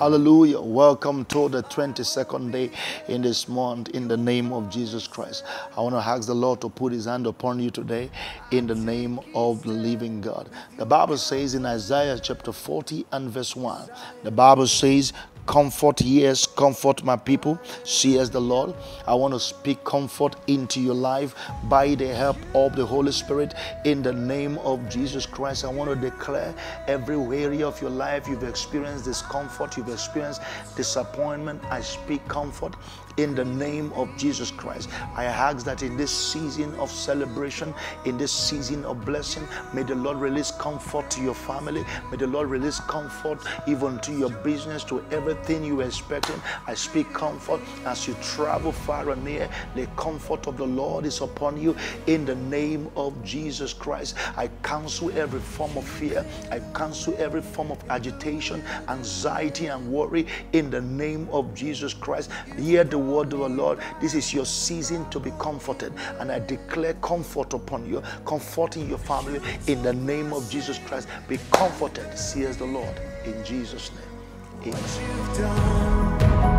Hallelujah. Welcome to the 22nd day in this month in the name of Jesus Christ. I want to ask the Lord to put his hand upon you today in the name of the living God. The Bible says in Isaiah chapter 40 and verse 1, the Bible says, Comfort, yes, comfort my people, says the Lord. I want to speak comfort into your life by the help of the Holy Spirit in the name of Jesus Christ. I want to declare every area of your life you've experienced discomfort, you've experienced disappointment. I speak comfort in the name of Jesus Christ. I ask that in this season of celebration, in this season of blessing, may the Lord release comfort to your family. May the Lord release comfort even to your business, to everything you are expecting. I speak comfort as you travel far and near. The comfort of the Lord is upon you in the name of Jesus Christ. I cancel every form of fear. I cancel every form of agitation, anxiety, and worry in the name of Jesus Christ. Hear the word of the Lord. This is your season to be comforted. And I declare comfort upon you, comforting your family in the name of Jesus Christ. Be comforted, says the Lord, in Jesus' name. Amen.